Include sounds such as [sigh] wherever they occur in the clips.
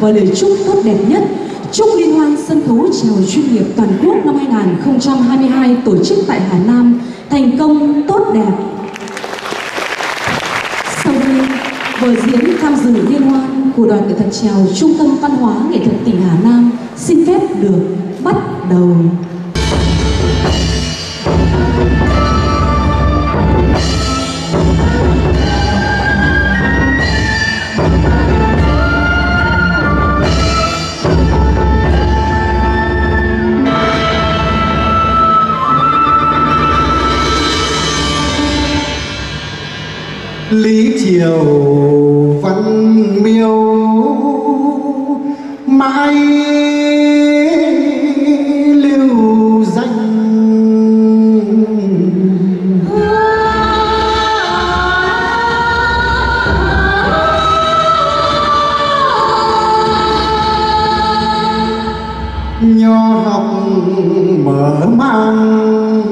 và lời chúc tốt đẹp nhất chúc liên hoan sân khấu trèo chuyên nghiệp toàn quốc năm 2022 tổ chức tại Hà Nam thành công tốt đẹp. Sau đây, vở diễn tham dự liên hoan của đoàn nghệ thuật trèo Trung tâm Văn hóa Nghệ thuật tỉnh Hà Nam xin phép được bắt đầu. Lý triều văn miêu. Mãi lưu danh. Nho học mở mang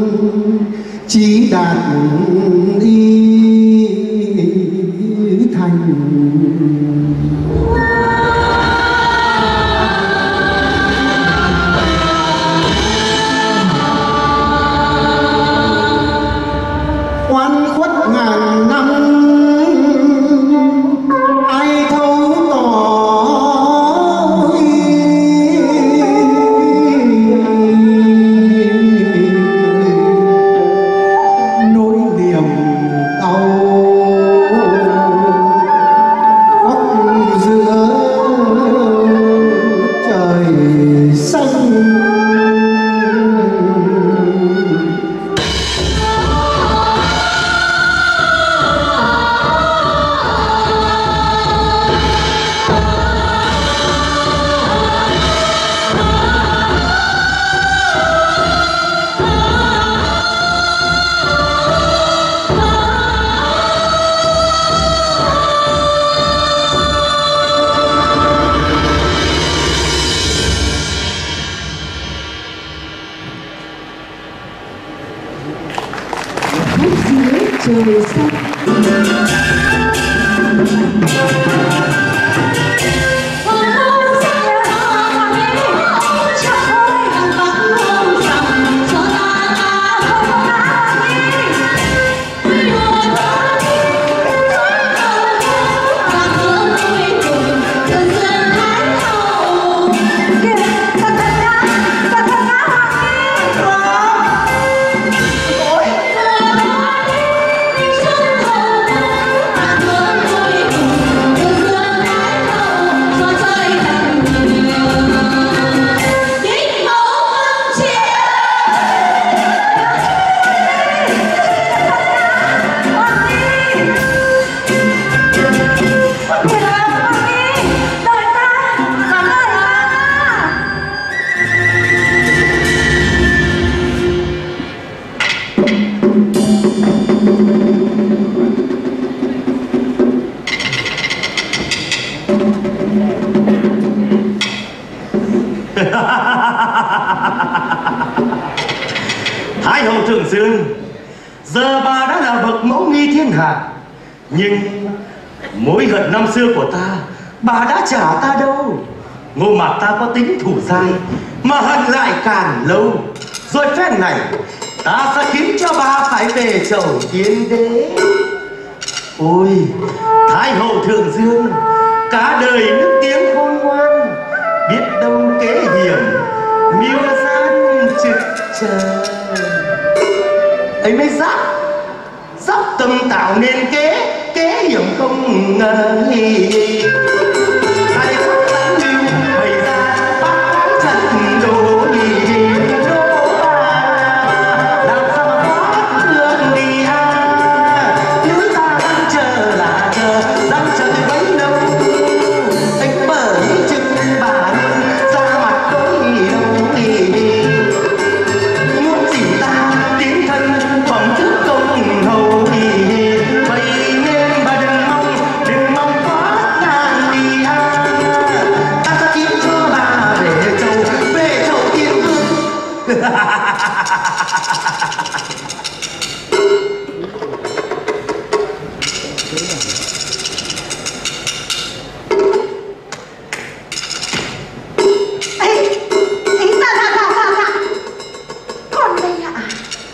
trí đạt y trời xanh. Nhưng mối hận năm xưa của ta, Bà đã trả ta đâu? Ngô mặt ta có tính thủ dai, Mà hận lại càng lâu. Rồi phép này, Ta sẽ khiến cho bà phải về chầu tiên đế. Ôi, Thái hậu Thượng Dương, Cả đời nước tiếng khôn ngoan, Biết đâu kế hiểm, Miêu gian trực chờ. Ấy mới giáp giáp tâm tạo nên kế kế không ngờ gì?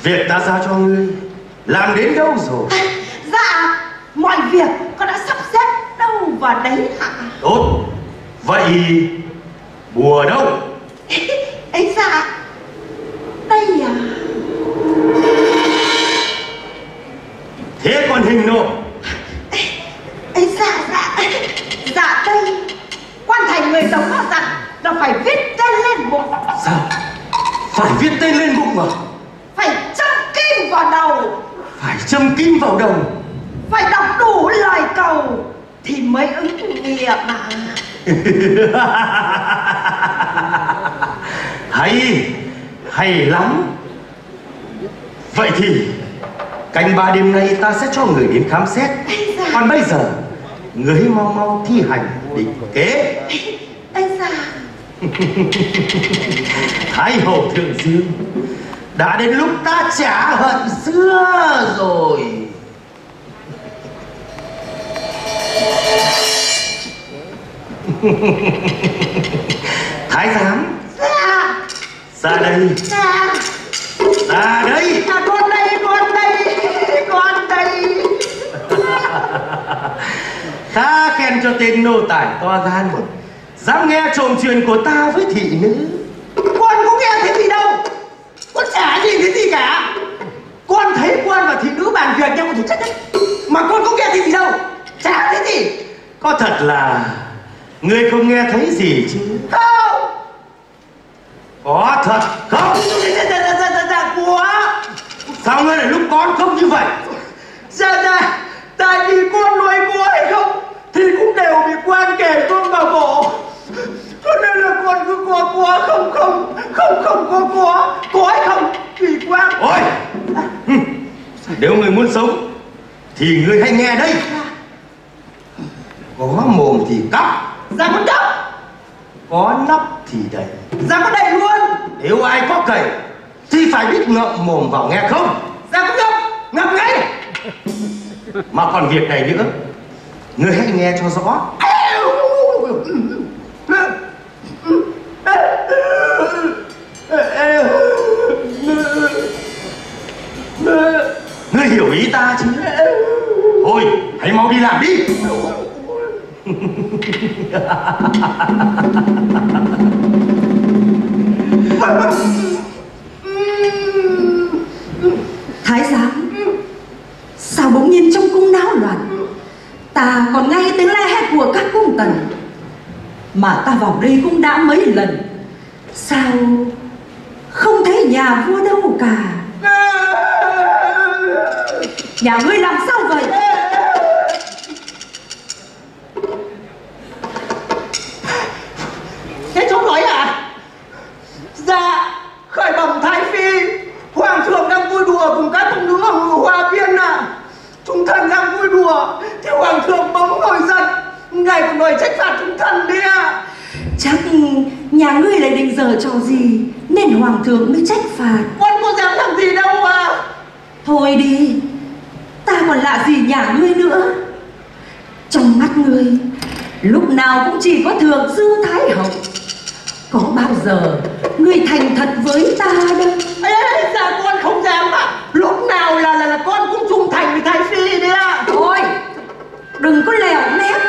Việc ta giao cho ngươi Làm đến đâu rồi? Dạ Mọi việc con đã sắp xếp đâu vào đấy ạ. Tốt. Vậy Bùa đâu? [laughs] Ấy dạ Đây à. Thế còn hình nộ? Ấy dạ dạ. Dạ đây Quan thành người tống họ dặn Là phải viết tên lên bụng. Sao Phải viết tên lên bụng à Phải châm kim vào đầu Phải châm kim vào đầu Phải đọc đủ lời cầu Thì mới ứng nghiệm mà. [laughs] Hay Hay lắm. Vậy thì Canh ba đêm nay ta sẽ cho người đến khám xét. Còn bây giờ Người hãy mau mau thi hành định kế. Ấy dạ [laughs] Thái hậu thượng dương Đã đến lúc ta trả hận xưa rồi. [laughs] Thái giám. Dạ Ra đây. Dạ Ra đây. Dạ con đây con đây Con đây. [laughs] Ta khen cho tên nô tài to gan Dám nghe trộm chuyện của ta với thị nữ Có thật là Ngươi không nghe thấy gì chứ. Không! Có thật không? Của Sao ngươi lại lúc con không như vậy? Dạ dạ Tại vì con nuôi của hay không, Thì cũng đều bị quan kể con vào bộ. Cho nên là con cứ có có không không Không không có có Có hay không, kỳ quan. Ôi! Nếu người muốn sống, Thì ngươi hãy nghe đây. Có mồm thì cắp Dạ con chấp Có nắp thì đầy Dạ con đầy luôn. Nếu ai có cầy Thì phải biết ngậm mồm vào nghe không? Dạ con chấp Ngậm ngay Mà còn việc này nữa. Ngươi hãy nghe cho rõ. Ngươi hiểu ý ta chứ? Thôi hãy mau đi làm đi [laughs] Thái giám, Sao bỗng nhiên trong cung náo loạn? Ta còn nghe tiếng la hét của các cung tần, Mà ta vào đây cũng đã mấy lần. Sao Không thấy nhà vua đâu cả? Nhà ngươi làm sao vậy Thế cháu nói à Dạ Khởi bẩm Thái Phi Hoàng thượng đang vui đùa cùng các công nữ ở hoa viên à Chúng thần đang vui đùa Thì Hoàng thượng bỗng nổi giận Ngài còn đòi trách phạt chúng thần đi à Chắc nhà ngươi lại định giờ trò gì? Nên hoàng thượng mới trách phạt. Con có dám làm gì đâu mà. Thôi đi Ta còn lạ gì nhà ngươi nữa? Trong mắt ngươi Lúc nào cũng chỉ có thượng sư Thái Hậu. Có bao giờ Ngươi thành thật với ta đâu? Ê, dạ con không dám ạ? Lúc nào là là, là con cũng trung thành với Thái Phi đấy ạ. Thôi Đừng có lèo mép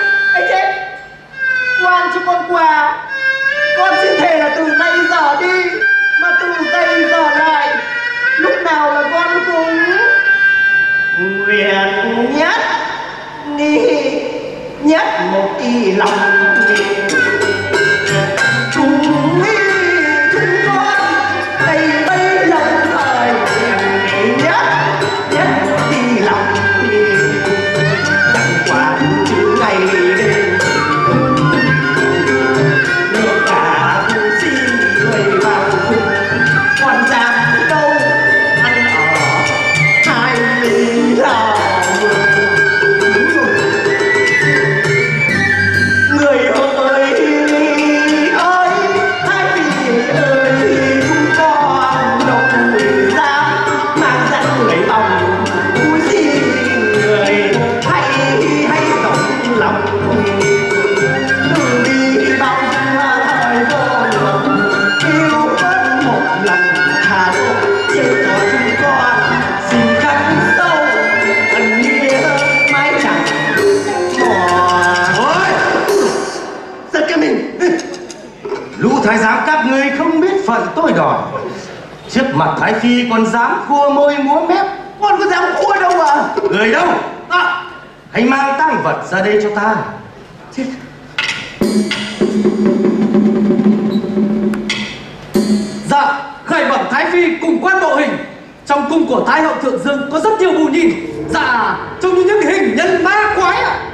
các ngươi không biết phận tôi đòi. Trước mặt thái phi còn dám khua môi múa mép. Con có dám cua đâu mà. Người đâu? À, hãy mang tang vật ra đây cho ta. Chết. Dạ, khởi bẩm Thái Phi cùng quan bộ hình. Trong cung của Thái hậu Thượng Dương có rất nhiều bù nhìn. Dạ, trông như những hình nhân ma quái ạ. à.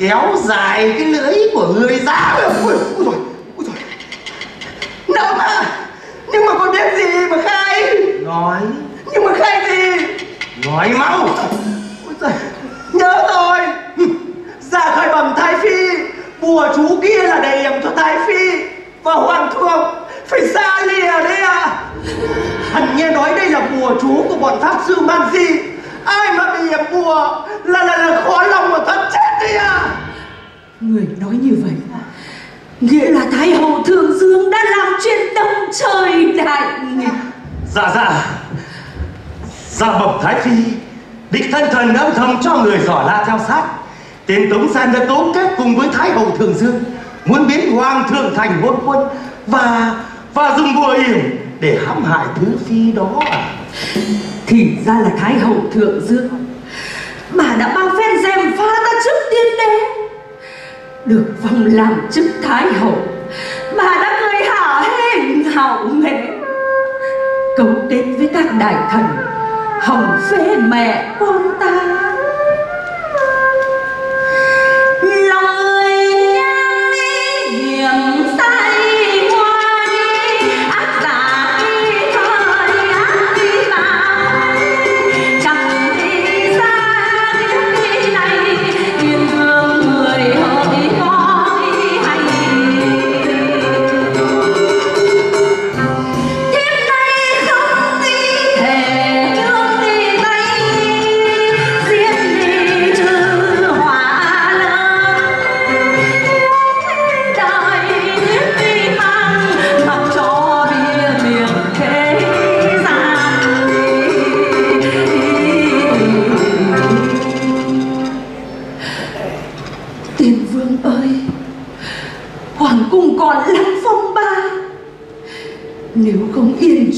Kéo dài cái lưỡi của người ra ôi ôi rồi ôi rồi đâu mà nhưng mà con biết gì mà khai? Nói. Nhưng mà khai gì? Nói mau. Nhớ rồi. Dạ khởi bẩm thái phi bùa chú kia là để yểm cho thái phi. Và hoàng thượng phải xa lìa đấy à hẳn nghe nói đây là bùa chú của bọn pháp sư man di. Ai mà bị yểm bùa là là là khó lòng mà thoát chết đấy à Người nói như vậy Nghĩa là Thái hậu thượng dương đã làm chuyện động trời đại nghịch. Dạ dạ. Dạ bẩm thái phi địch thân thần âm thầm cho người dò la theo sát. Tên tống san đã cấu kết cùng với thái hậu thường dương muốn biến hoàng thượng thành hôn quân và và dùng bùa yểm để hãm hại thứ phi đó à? Thì ra là Thái hậu thượng dương Bà đã bao phen dèm được phong làm chức Thái hậu. Bà đã cười hả hê hảo mẹ Cấu kết với các đại thần Hỏng phê mẹ con ta.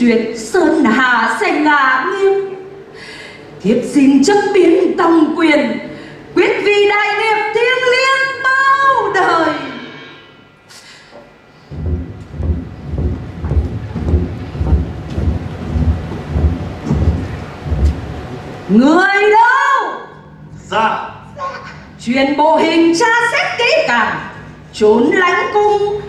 Chuyện Sơn Hà sẽ ngả nghiêm Thiếp xin chấp biến tòng quyền Quyết vì đại nghiệp thiêng liêng bao đời. Người đâu? Dạ. Truyền bộ hình tra xét kỹ càng Trốn lánh cung